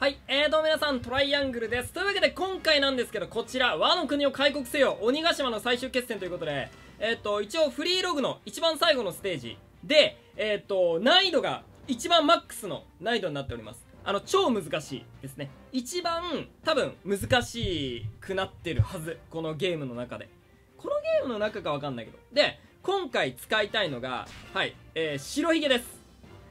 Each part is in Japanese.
はい、えーと、皆さん、トライアングルです。というわけで、今回なんですけど、こちら、和の国を開国せよ、鬼ヶ島の最終決戦ということで、えっ、ー、と、一応、フリーログの一番最後のステージで、えっ、ー、と、難易度が一番マックスの難易度になっております。あの、超難しいですね。一番、多分、難しくなってるはず。このゲームの中で。このゲームの中かわかんないけど。で、今回使いたいのが、はい、えー、白ひげです。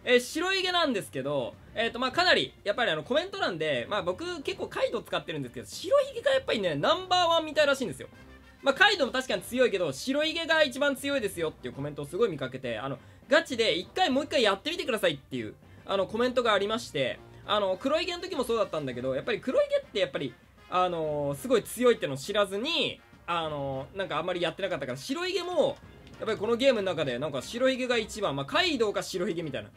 えー、白ひげなんですけど、えっ、ー、と、まあ、かなり、やっぱりあの、コメント欄で、まあ、僕結構カイド使ってるんですけど、白ひげがやっぱりね、ナンバーワンみたいらしいんですよ。まあ、カイドも確かに強いけど、白ひげが一番強いですよっていうコメントをすごい見かけて、あの、ガチで一回もう一回やってみてくださいっていう、あの、コメントがありまして、あの、黒ひげの時もそうだったんだけど、やっぱり黒ひげってやっぱり、あのー、すごい強いってのを知らずに、あのー、なんかあんまりやってなかったから、白ひげも、やっぱりこのゲームの中で、なんか白ひげが一番、まあ、カイドウか白ひげみたいな、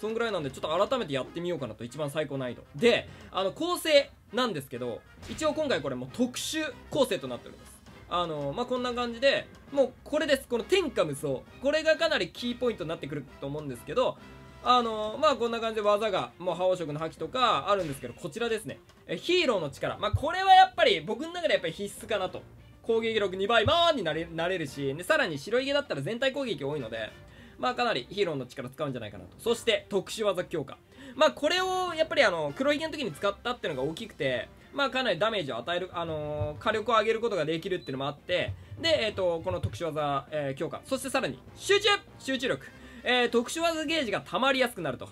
そんぐらいなんでちょっと改めてやってみようかなと。一番最高難易度。であの構成なんですけど一応今回これも特殊構成となっております。あのまあ、こんな感じでもうこれです。この天下無双。これがかなりキーポイントになってくると思うんですけどあのまあこんな感じで技がもう覇王色の覇気とかあるんですけどこちらですね。えヒーローの力。まあこれはやっぱり僕の中でやっぱり必須かなと。攻撃力2倍マーンになれなれるしでさらに白ひげだったら全体攻撃多いのでまあかなりヒーローの力使うんじゃないかなと。そして特殊技強化。まあこれをやっぱりあの黒ひげの時に使ったっていうのが大きくて、まあかなりダメージを与える、あのー、火力を上げることができるっていうのもあって、で、えっ、ー、と、この特殊技、えー、強化。そしてさらに集中集中力。えー、特殊技ゲージが溜まりやすくなると。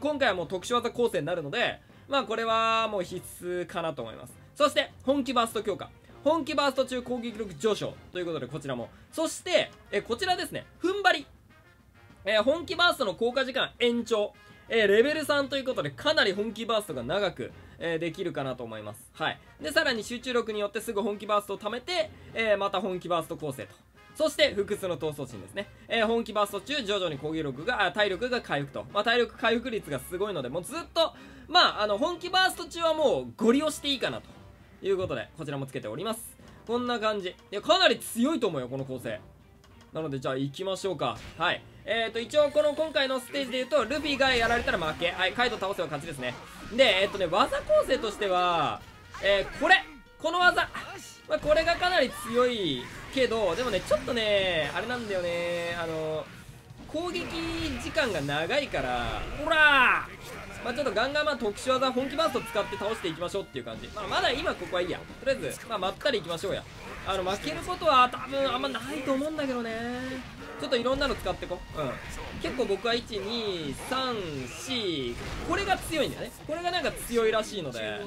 今回はもう特殊技構成になるので、まあこれはもう必須かなと思います。そして本気バースト強化。本気バースト中攻撃力上昇ということでこちらも。そして、えこちらですね、踏ん張り。えー、本気バーストの効果時間延長、えー、レベル3ということでかなり本気バーストが長く、えー、できるかなと思います。はい。で、さらに集中力によってすぐ本気バーストを貯めて、えまた本気バースト構成と。そして複数の闘争心ですね。え本気バースト中、徐々に攻撃力が、体力が回復と。まあ、体力回復率がすごいので、もうずっと、まあ、あの、本気バースト中はもう、ゴリ押していいかなということで、こちらもつけております。こんな感じ。いや、かなり強いと思うよ、この構成。なので、じゃあ行きましょうか。はい。えーと、一応この今回のステージで言うと、ルフィがやられたら負け。はい、カイド倒せば勝ちですね。で、えっ、ー、とね、技構成としては、えー、これこの技まあ、これがかなり強いけど、でもね、ちょっとね、あれなんだよね、あの、攻撃時間が長いから、ほらまあ、ちょっとガンガンまあ特殊技本気バースト使って倒していきましょうっていう感じ。まあ、まだ今ここはいいや。とりあえず、まあ、まったりいきましょうや。あの、負けることは多分あんまないと思うんだけどね。ちょっといろんなの使ってこう。うん。結構僕は1、2、3、4、これが強いんだよね。これがなんか強いらしいので。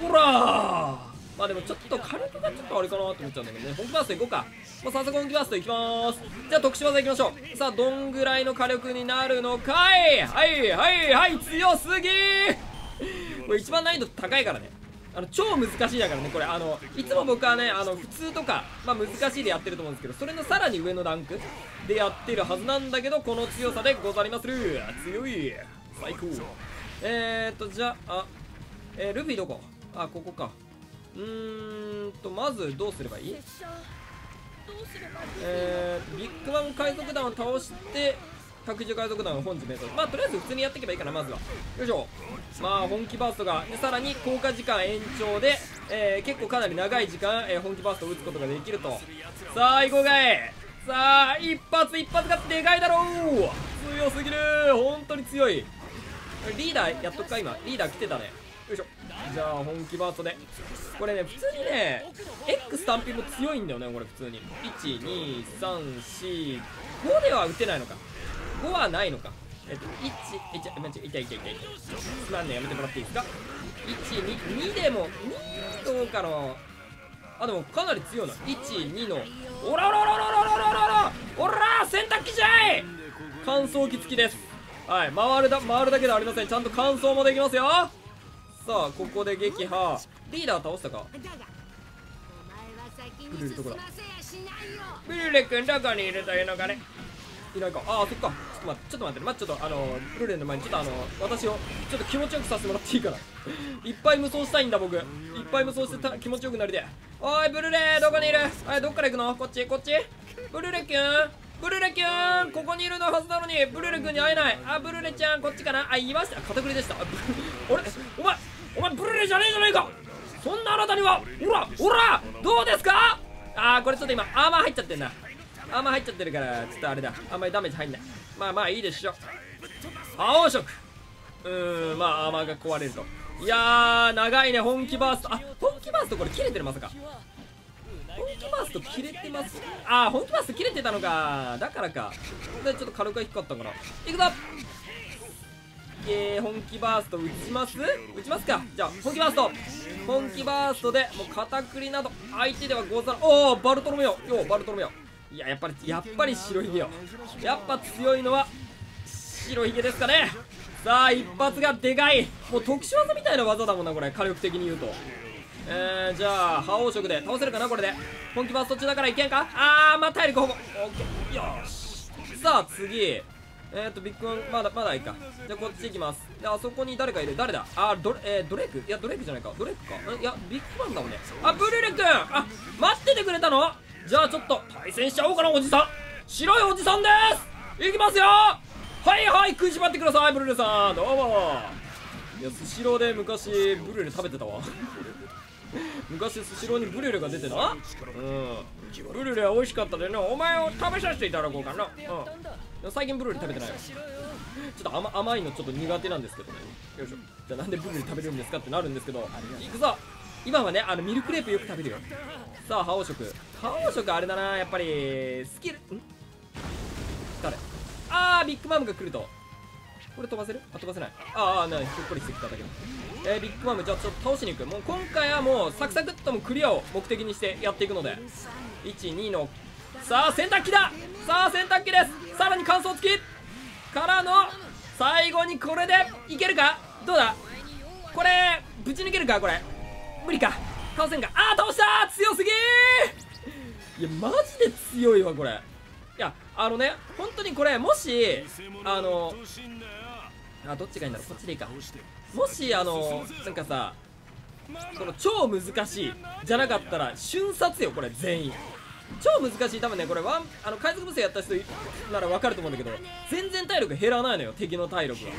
ほらまあでもちょっと火力がちょっとあれかなと思っちゃうんだけどね。本気バーストいこうか。もう早速本気バーストいきまーす。じゃあ特殊技いきましょう。さあ、どんぐらいの火力になるのかいはいはいはい強すぎー これ一番難易度高いからね。あの超難しいだからねこれ。あのいつも僕はねあの普通とか、まあ、難しいでやってると思うんですけどそれのさらに上のランクでやってるはずなんだけどこの強さでござりまする。強い。最高。えーっとじゃあえー、ルフィどこ？あここか。うーんとまずどうすればいい？えー、ビッグマン海賊団を倒して百獣海賊団本日メイトまあとりあえず普通にやっていけばいいかなまずは。よいしょ。まあ本気バーストがさらに効果時間延長で、えー、結構かなり長い時間、えー、本気バーストを打つことができると。さあ行こうかい。さあ一発一発がでかいだろう。強すぎる。本当に強い。リーダーやっとくか今。リーダー来てたね。よいしょ。じゃあ本気バーストで。これね普通にね X 単品も強いんだよねこれ普通に。12345では打てないのか。5はないのか。えっと1えちゃ待って痛い痛い痛いすまんねやめてもらっていいですか122でも2どうかなあでもかなり強いな12のおらおらおらおらおらおらおらおら洗濯機じゃい乾燥機付きですはい回るだ回るだけではありませんちゃんと乾燥もできますよさあここで撃破リーダー倒したかブルルどこだブルレ君どこにいるというのかねいないかああそっか。ちょっと待ってちょっと待ってまちょっとあのルーレンの前にちょっとあの私をちょっと気持ちよくさせてもらっていいから。いっぱい無双したいんだ僕。いっぱい無双してた気持ちよくなりでおいブルーレどこにいる？はいどっから行くの？こっち？こっち？ブルレキュンブルレキュンここにいるのはずなのにブルーレ君に会えない。あブルーレちゃんこっちかな？あいました。片栗でした。あれお前ブルーレじゃねえじゃねえか。そんなあなたにはほらほらどうですか？あーこれちょっと今アーマー入っちゃってんな。アーマー入っちゃってるからちょっとあれだ。あんまりダメージ入んない。まあまあいいでしょ。青色。うーんまあアーマーが壊れると。いやー長いね。本気バースト。あ本気バーストこれ切れてるまさか。本気バースト切れてます。あー本気バースト切れてたのか。だからか。でちょっと火力が低かったかないくぞ。えー、本気バースト打ちます？打ちますか。じゃあ本気バースト。本気バーストでもう片栗など。相手では5皿おおバルトロメオ。ようバルトロメオ。いややっぱりやっぱり白ひげよ。やっぱ強いのは白ひげですかね。さあ一発がでかい。もう特殊技みたいな技だもんなこれ。火力的に言うと。えー、じゃあ覇王色で倒せるかなこれで。本気バースト中だからいけんか？あーまあ体力保護オッケー。よし。さあ次。えーと、ビッグマン、まだ、まだいいか。じゃあ、こっち行きます。で、あそこに誰かいる。誰だ？あ、ドレ、えー、ドレイク？いや、ドレイクじゃないか。ドレイクか？いや、ビッグマンだもんね。あ、ブルル君あ、待っててくれたの？じゃあ、ちょっと、対戦しちゃおうかな、おじさん。白いおじさんです。行きますよ。はいはい、食いしばってください、ブルルさん。どうも。いや、スシローで昔、ブルル食べてたわ。昔スシローにブリュレが出てなうん。ブリュレは美味しかったでね。お前を食べさせていただこうかな。うん。最近ブリュレ食べてないよ。ちょっと甘甘いのちょっと苦手なんですけどね。よいしょ。じゃあなんでブリュレ食べるんですかってなるんですけど。いくぞ。今はねあのミルクレープよく食べるよ。さあ覇王色。覇王色あれだなやっぱりスキルん？誰？あービッグマムが来ると。これ飛ばせる？あ飛ばせない。ああなひょっこりしてきただけどえー、ビッグマムじゃあちょっと倒しに行く。もう今回はもうサクサクっともクリアを目的にしてやっていくので。12のさあ洗濯機だ！さあ洗濯機です。さらに乾燥付き。からの最後にこれでいけるか？どうだ？これぶち抜けるか？これ。無理か。倒せんかああ倒した強すぎいやマジで強いわこれ。いやあのね本当にこれもしあのあどっちがいいんだろう。こっちでいいか。もしあのなんかさこの超難しいじゃなかったら瞬殺よこれ全員。超難しい多分ねこれワンあの海賊無双やった人なら分かると思うんだけど全然体力減らないのよ敵の体力が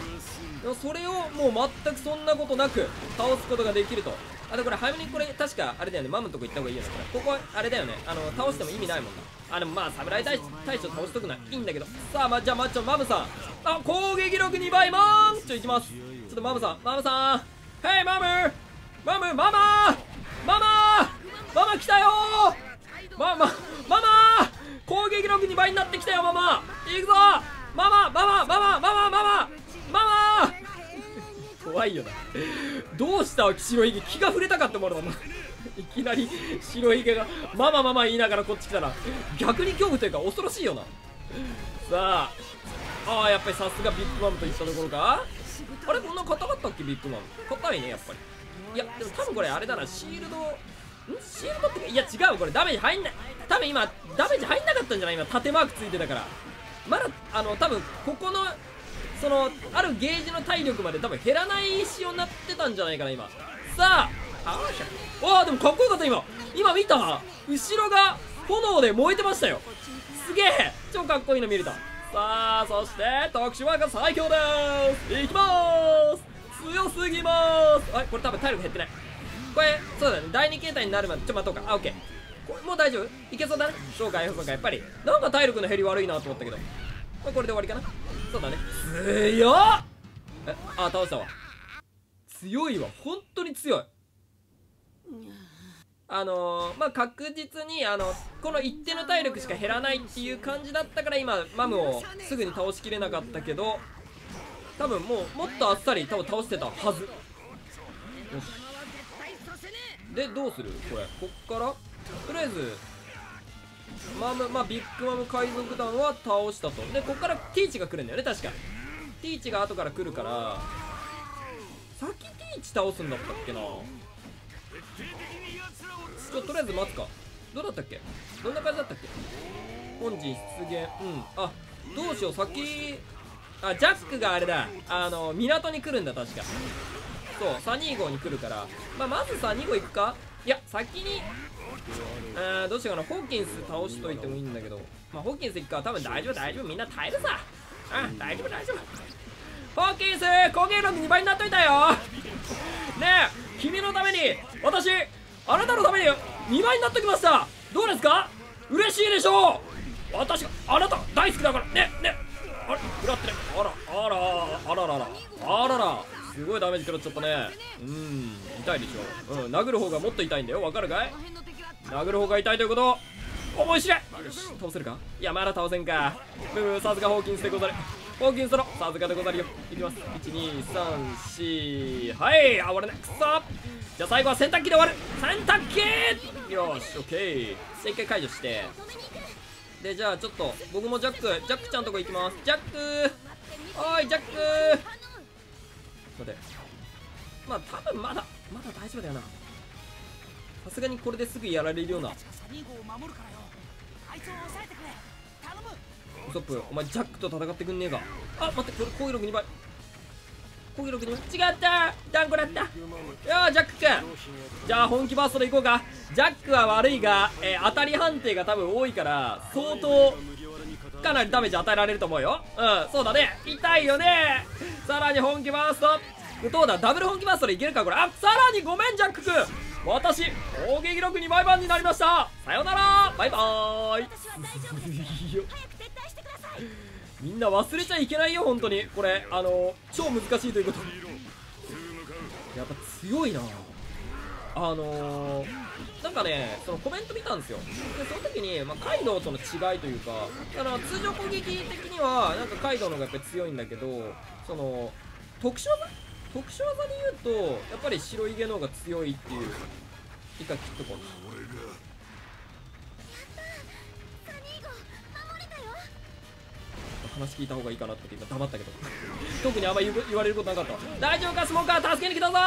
でもそれをもう全くそんなことなく倒すことができると。あとこれ早めにこれ確かあれだよねマムのとこ行った方がいいよねこれ。ここあれだよねあの倒しても意味ないもんな。あでもまあ侍大大将倒しとくのはいいんだけど。さあまじゃあマッチョマムさん。あ攻撃力2倍マン！ちょいきます。ちょっとマムさんマムさん。ヘイマム！マムママ！ママ！ママ来たよママママ攻撃力2倍になってきたよママ。行くぞ。ママママママママママ。ママ怖いよな。どうした白ひげ。気が触れたかって思うのいきなり白ひげがママママ言いながらこっち来たら逆に恐怖というか恐ろしいよな。さあああやっぱりさすがビッグマムといったところか。あれこんな硬かったっけビッグマム。硬いねやっぱり。いやでも多分これあれだなシールドシールドっていや違うこれダメージ入んない。多分今ダメージ入んなかったんじゃない？今縦マークついてたから。まだあの多分ここのそのあるゲージの体力まで多分減らない仕様になってたんじゃないかな今。さあああでもかっこよかった今。今見た？後ろが炎で燃えてましたよ。すげえ。超かっこいいの見れた。さあそして特殊ワーカー最強です。いきまーす。強すぎまーす。あこれ多分体力減ってない。これそうだね。第2形態になるまでちょ待とうか。あオッケー。これもう大丈夫？いけそうだね？そうかそうかやっぱり。なんか体力の減り悪いなと思ったけど。これこれで終わりかな？そうだね。強っ！えあ倒したわ。強いわ。本当に強い。あのー、まあ確実にあのこの一定の体力しか減らないっていう感じだったから今マムをすぐに倒しきれなかったけど多分もうもっとあっさり多分倒してたはず。よしでどうする？これ。こっから？とりあえずマムまあビッグマム海賊団は倒したと。でこっからティーチが来るんだよね確か。ティーチが後から来るから先ティーチ倒すんだったっけな？ちょとりあえず待つか。どうだったっけ？どんな感じだったっけ？本陣出現。うん。あどうしよう。先あジャックがあれだ。あの港に来るんだ確か。そうサニー号に来るから、まあ、まずサニー号行くか？いや先にあどうしようかな。ホーキンス倒しといてもいいんだけど。まあホーキンス行くか。多分大丈夫大丈夫。みんな耐えるさ。うん大丈夫大丈夫。ホーキンス攻撃力2倍になっといたよ。ねえ君のために私あなたのために2倍になってきました。どうですか？嬉しいでしょう。私があなた大好きだから。ねね。あれ食らってね。あらあらあららら。あらら。すごいダメージ食らっちゃったね。うん。痛いでしょ。うん。殴る方がもっと痛いんだよ。わかるかい？殴る方が痛いということ。思い。よし倒せるか？いやまだ倒せんか。ブブさすがホーキンスでござる。ホーキンスのさすがでござるよ。いきます。1234はいあ終わらない。くそ。じゃあ最後は洗濯機で終わる。洗濯機！よしオッケー。じゃあ一回解除して。でじゃあちょっと僕もジャックジャックちゃんとこ行きます。ジャックおいジャック待て。まあ多分まだまだ大丈夫だよな。さすがにこれですぐやられるような。ウソップお前ジャックと戦ってくんねえか。あ待ってこれ攻撃力2倍攻撃力2倍違った。ダンコだった。よージャックくん。じゃあ本気バーストでいこうか。ジャックは悪いが、えー、当たり判定が多分多いから相当かなりダメージ与えられると思うよ。うんそうだね。痛いよね。さらに本気バースト。どうだダブル本気バーストでいけるかこれ。あさらにごめんジャックくん私攻撃力2倍版になりました。さよなら。バイバーイ。みんな忘れちゃいけないよ本当に。これあの超難しいということ。やっぱ強いな。あのー、なんかねそのコメント見たんですよ。でその時に、まあ、カイドウとの違いというかだから通常攻撃的にはなんかカイドウの方がやっぱり強いんだけどその特殊技？特殊技で言うとやっぱり白ひげの方が強いっていう以下切っとこう話聞いた方がいいかなって今黙ったけど。特にあんま言言われることなかった大丈夫かスモーカー助けに来たぞ。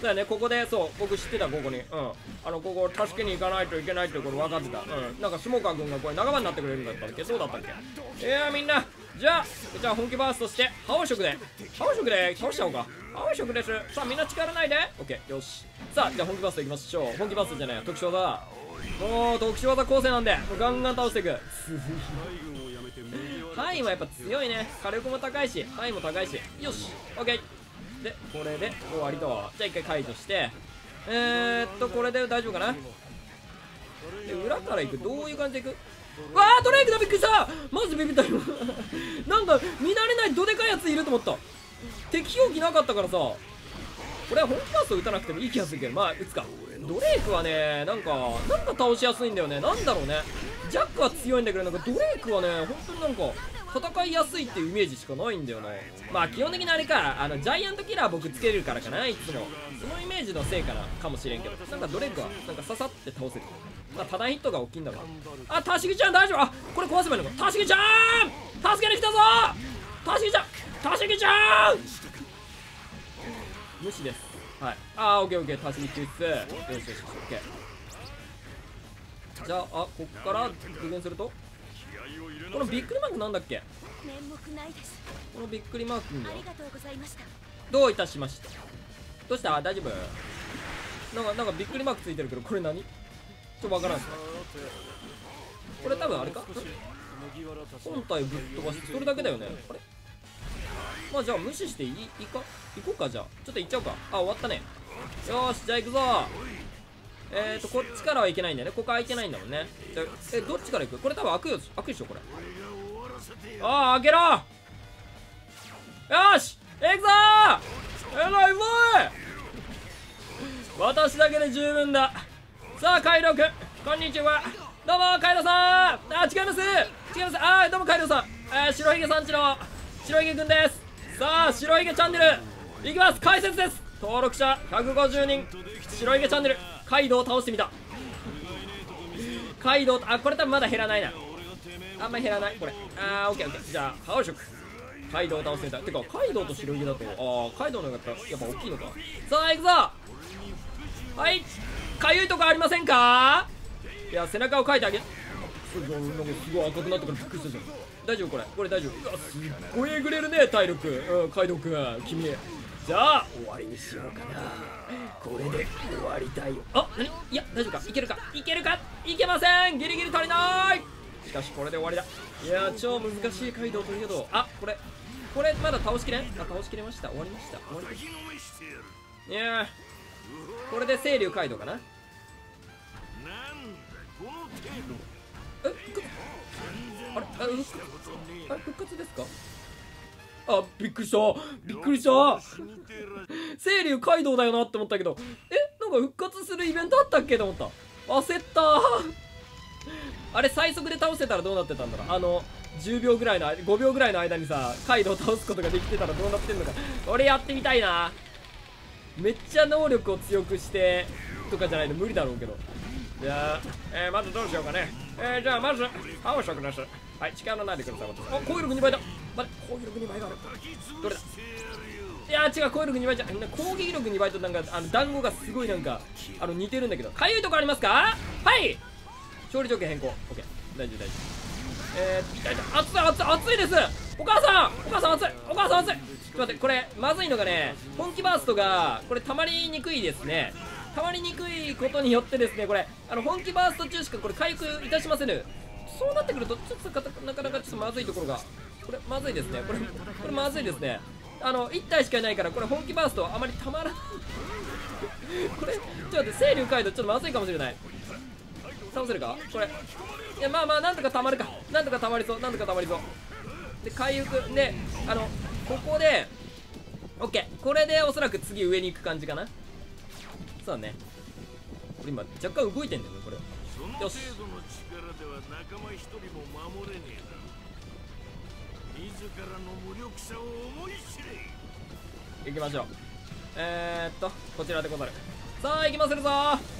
そうやねここでそう僕知ってたここに。うん。あのここ助けに行かないといけないってこと分かってた。うん。なんかスモーカー君がこれ仲間になってくれるんだったっけ？そうだったっけ？いやみんなじゃあじゃあ本気バーストして覇王色で。覇王色で倒しちゃおうか。覇王色です。さあみんな力ないで。オッケーよし。さあじゃあ本気バーストいきましょう。本気バーストじゃない。特殊技。もう特殊技構成なんで。ガンガン倒していく。範囲もやっぱ強いね。火力も高いし範囲も高いし。よし。オッケーでこれで終わりと。じゃあ一回解除して。えー、っとこれで大丈夫かな？で裏から行く。どういう感じで行く？わあドレイクだびっくりした。マジビビったよ なんか見慣れないどでかいやついると思った。敵表記なかったからさ。これは本気パスを打たなくてもいい気がするけどまあ打つか。ドレイクはねなんかなんか倒しやすいんだよね。なんだろうね。ジャックは強いんだけどなんかドレイクはね本当になんか戦いやすいっていうイメージしかないんだよな。まあ基本的にあれかあのジャイアントキラー僕つけるからかないつも。そのイメージのせいかなかもしれんけど。なんかドレイクはなんか刺さって倒せる。まあ多段ヒットが大きいんだろうあたしぎちゃん大丈夫。あこれ壊せばいいのか。たしぎちゃん!助けに来たぞ!たしぎちゃん!たしぎちゃん!無視です。はい。あーオッケーオッケー。たしぎ救出よしよしよしオッケー。じゃああこっから復元すると？このびっくりマークなんだっけ？このびっくりマークどういたしましたどうした？大丈夫？なんかなんかびっくりマークついてるけどこれ何？ちょっとわからん。すかこれ多分あれか？本体ぶっ飛ばしてそれだけだよね。あれ？まあじゃあ無視していい？か？行こうかじゃあ。ちょっと行っちゃおうか。あ終わったね。よーしじゃあ行くぞえーとこっちからはいけないんだよね。ここ開いてないんだもんね。じゃえどっちから行く？これ多分開くよ。開くでしょこれ。ああ開けろ！よし！行くぞ！ーえらいぞい！私だけで十分だ。さあカイロくん。こんにちは。どうもカイロさん。あ違います。違います。あどうもカイロさん、えー、白ひげさんちの白ひげくんです。さあ白ひげチャンネル。いきます。解説です。登録者150人。白ひげチャンネル。カイドウを倒してみた。カイドウあこれ多分まだ減らないな。あんまり減らない？これ。あーオッケーオッケー。じゃあ覇王色カイドウを倒してみた。てかカイドウと白ひげだとああカイドウの方がやっぱ大きいのか。さあ行くぞ。はい。かゆいとこありませんか？いや背中をかいてあげすごいなんかすごい赤くなったからびっくりしたじゃん大丈夫？これ。これ大丈夫？うわすっごいえぐれるね体力。うんカイドウくん。君。じゃあ終わりにしようかな。これで終わりたいよ。あ何？いや大丈夫か？いけるか？いけるか？いけません！ギリギリ足りない！しかしこれで終わりだ。いや超難しい街道というけど。あこれ。これまだ倒しきれん？あ倒しきれました。終わりました。終わりですいやこれで清流街道かな？えあれ？あれ復活？あれ復活ですか？あびっくりした。びっくりした。清流カイドウだよなって思ったけど。えなんか復活するイベントあったっけと思った。焦った。あれ最速で倒せたらどうなってたんだろう。あの10秒ぐらいの5秒ぐらいの間にさカイドウを倒すことができてたらどうなってんのか。俺やってみたいな。めっちゃ能力を強くしてとかじゃないと無理だろうけど。じゃあ、えー、まずどうしようかね。えー、じゃあまず青色ですはい力のないでください。私あ攻撃力2倍だ待って攻撃力2倍がある。どれだ？いや違う攻撃力2倍じゃ攻撃力2倍となんかあの団子がすごいなんかあの似てるんだけど。かゆいとこありますか？はい！勝利条件変更。OK 大丈夫大丈夫えー、痛い痛い熱い熱い熱いです！お母さん！お母さん熱い！お母さん熱い！ちょっと待ってこれまずいのがね本気バーストがこれ溜まりにくいですね。溜まりにくいことによってですねこれあの本気バースト中しかこれ回復いたしませんそうなってくるとちょっとなかなかちょっとまずいところがこれまずいですね。これこれまずいですね。あの1体しかいないからこれ本気バーストあまりたまらない。これちょっと待って清流カイドちょっとまずいかもしれない。倒せるか？これ。いやまあまあなんとかたまるか。なんとかたまりそう。なんとかたまりそう。で回復。であのここで OK これでおそらく次上に行く感じかな。そうだね。これ今若干動いてんだよねこれ。よし。行きましょう。えー、っとこちらでござる。さあ行きまするぞ。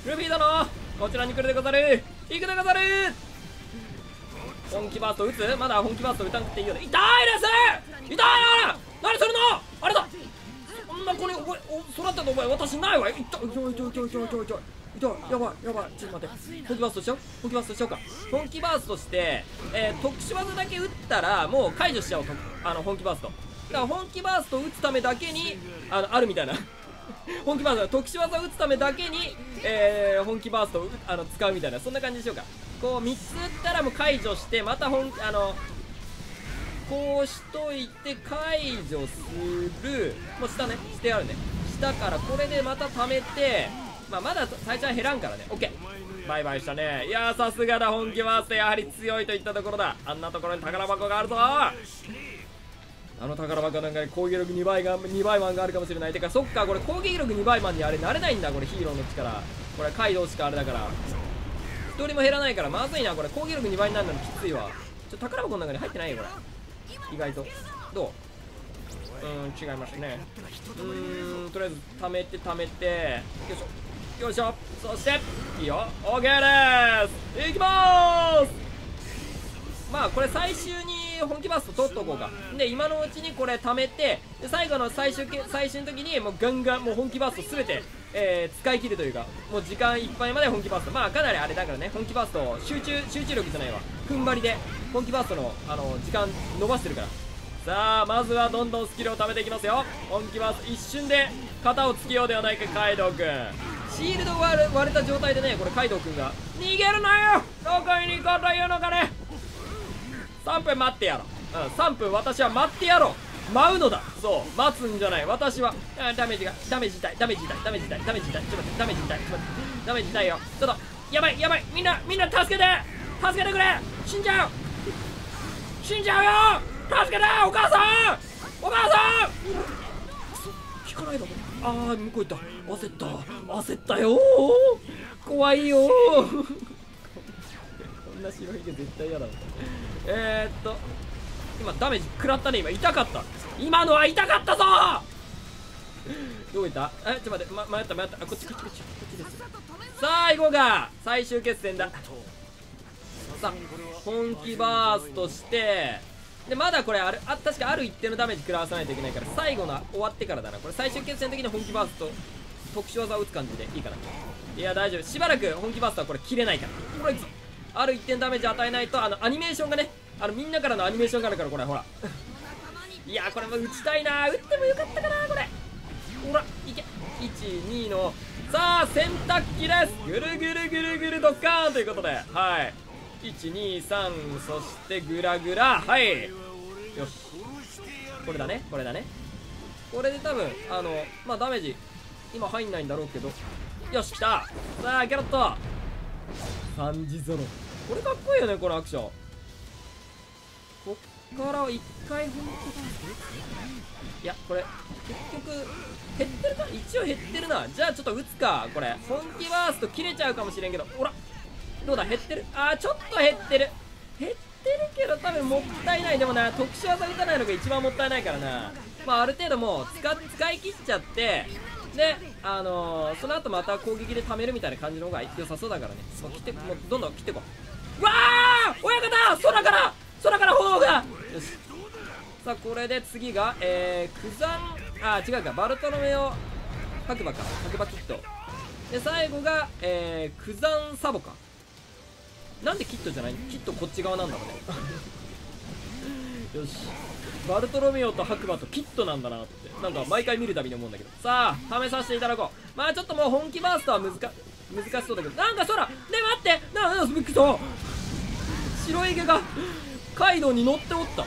ルフィ殿こちらに来るでござる。行くでござる。本気バースト撃つ？まだ本気バースト撃たなくていいよ痛いです！痛いな何するの？あれだ！そんなこれお前お育てたお前私ないわ。いったちょいちょいちょいちょいちょいちょい。痛いやばいやばい。ちょっと待って。本気バーストしちゃう？本気バーストしちゃうか。本気バーストして、えー、特殊技だけ打ったらもう解除しちゃおうあの本気バースト。だから本気バースト打つためだけにあのあるみたいな。本気バースト。特殊技打つためだけに、えー、本気バーストをあの使うみたいな。そんな感じでしょうか。こう3つ打ったらもう解除してまた本あのこうしといて解除する。もう下ね。してあるね。下からこれでまた貯めてまあまだ最初は減らんからね。OK バイバイしたね。いやさすがだ本気バーストやはり強いといったところだ。あんなところに宝箱があるぞ。あの宝箱なんかに攻撃力2倍が2倍マンがあるかもしれない。てかそっかこれ攻撃力2倍マンにあれなれないんだ。これヒーローの力。これカイドウしかあれだから。1人も減らないからまずいな。これ攻撃力2倍になるのきついわ。ちょ宝箱の中に入ってないよこれ。意外と。どう？うん違いますね。うーんとりあえず貯めて貯めて。よいしょ。よいしょ。そしていいよ。OK ですいきます。まあこれ最終に本気バスト取っとこうか。で今のうちにこれ貯めてで最後の最終最終の時にもうガンガンもう本気バスト全て、えー、使い切るというかもう時間いっぱいまで本気バスト。まあかなりあれだからね本気バスト集中集中力じゃないわ踏ん張りで本気バストのあの時間伸ばしてるから。さあまずはどんどんスキルを貯めていきますよ。本気バスト一瞬で肩をつけようではないかカイドウ君シールド割れた状態でねこれカイドウ君が逃げるなよ！どこに行こうというのかね！3分待ってやろ。う、ん、3分私は待ってやろう。舞うのだ。そう待つんじゃない。私はあダメージがダメージ痛いダメージ痛いダメージ痛いダメージ痛い。ちょっと待ってダメージ痛いちょっと待って。ダメージ痛いよ。ちょっとやばいやばい。みんなみんな助けて！助けてくれ！死んじゃう！死んじゃうよ！助けて！お母さん！お母さん！引かないだろああ向こう行った。焦った。焦ったよ。怖いよ。な白ひげ絶対嫌だえー、っと今ダメージ食らったね。今痛かった。今のは痛かったぞ。どこ行った？えちょっと待って、ま、迷った迷った。あこっちこっちこっちこっちです。さあ行こうか。最終決戦だ。さあ本気バーストして。でまだこれあるあ確かある一定のダメージ食らわさないといけないから最後の終わってからだな。これ最終決戦的に本気バースト特殊技を打つ感じでいいかないや大丈夫。しばらく本気バーストはこれ切れないから。これある一点ダメージ与えないとあのアニメーションがねあのみんなからのアニメーションがあるからこれほら。いやこれも打ちたいな。打ってもよかったかなこれ。ほらいけ。12のさあ洗濯機です。ぐるぐるぐるぐるドッカーンということで。はい。123そしてグラグラはい。よし。これだね。これだね。これで多分あのまあダメージ今入んないんだろうけど。よし来た。さあキャロット三次ゾロ。これかっこいいよねこのアクション。こっから一回本気バーストいやこれ結局減ってるか？一応減ってるな。じゃあちょっと打つかこれ。本気バースト切れちゃうかもしれんけど。ほらどうだ？減ってる？あーちょっと減ってる。減ってるけど多分もったいない。でもな特殊技打たないのが一番もったいないからな。まあある程度もう使い切っちゃってであのー、その後また攻撃で貯めるみたいな感じの方が良さそうだからね。そう切ってもうどんどん切ってこう。わあ親方!空から!空から炎が!よし。さあこれで次がえー、クザンあ違うか。バルトロメオ白馬か。白馬キット。で最後がえー、クザンサボか。なんでキットじゃない？キットこっち側なんだろうね。よし。バルトロメオと白馬とキットなんだなってなんか毎回見るたびに思うんだけど。さあ試させていただこう。まあちょっともう本気バーストは難難しそうだけどなんか空ね待って。ななびっくりした白い毛がカイドウに乗っておった。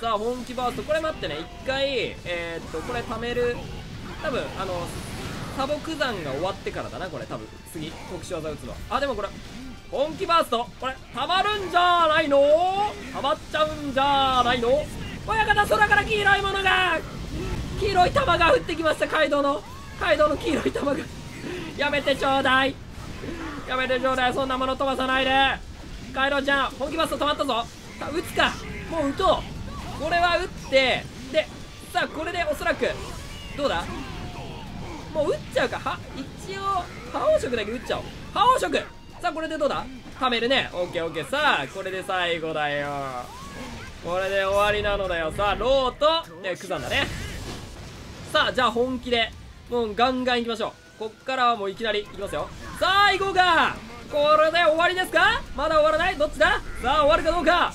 さあ本気バーストこれ待ってね。一回えー、っとこれ貯める。多分あの砂漠山が終わってからだなこれ。多分次特殊技打つの。はあでもこれ本気バーストこれたまるんじゃないの？たまっちゃうんじゃないの？親方空から黄色いものが黄色い玉が降ってきました。カイドウのカイドウの黄色い玉が。やめてちょうだい。やめてちょうだい。そんなもの飛ばさないで。カイドウちゃん本気バスト止まったぞ。撃つか。もう撃とう。これは撃って。でさあこれでおそらくどうだ？もう撃っちゃうか。は一応覇王色だけ撃っちゃおう。覇王色。さあこれでどうだ？貯めるね。オッケーオッケー。さあこれで最後だよ。これで終わりなのだよ。さあローとえクザンだね。さあじゃあ本気でもうガンガンいきましょう。こっからはもういきなりいきますよ。さあ行こうか。これで終わりですか？まだ終わらない？どっちだ？さあ終わるかどうか。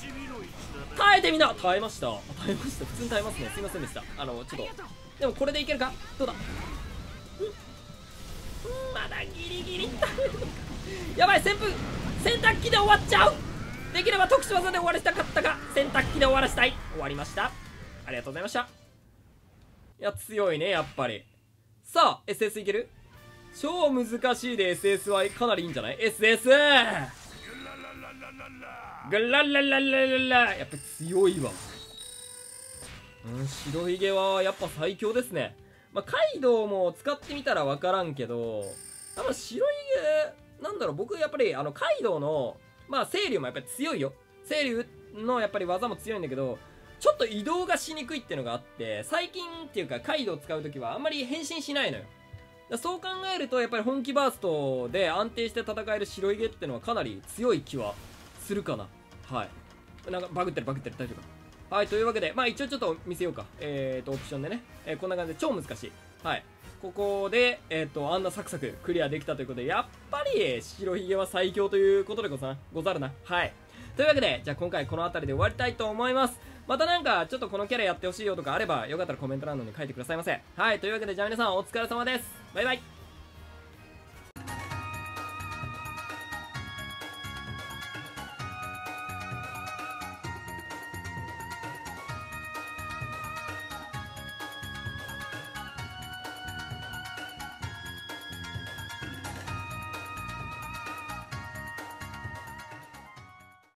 耐えてみな。耐えました。耐えました。普通に耐えますね。すいませんでした。あのちょっとでもこれでいけるか？どうだ？まだギリギリ。耐えるのかやばい旋風。洗濯機で終わっちゃう。できれば特殊技で終わらせたかったが洗濯機で終わらせたい。終わりました。ありがとうございました。いや強いねやっぱり。さあ SS いける？超難しいで SS は。かなりいいんじゃない ?SS! グララララララやっぱ強いわ。うん白ひげはやっぱ最強ですね。まあ、カイドウも使ってみたら分からんけど多分白ひげなんだろう僕やっぱりあのカイドウのまあ清流もやっぱり強いよ。清流のやっぱり技も強いんだけどちょっと移動がしにくいっていうのがあって最近っていうかカイドウ使う時はあんまり変身しないのよ。そう考えるとやっぱり本気バーストで安定して戦える白ひげってのはかなり強い気はするかな。はい。なんかバグってるバグってる大丈夫か。はいというわけでまあ一応ちょっと見せようか。えーとオプションでね、えー、こんな感じで超難しい。はい。ここで、えっ、と、あんなサクサククリアできたということで、やっぱり、白ひげは最強ということでござござるな。はい。というわけで、じゃあ今回この辺りで終わりたいと思います。またなんか、ちょっとこのキャラやってほしいよとかあれば、よかったらコメント欄に書いてくださいませ。はい。というわけで、じゃあ皆さんお疲れ様です。バイバイ。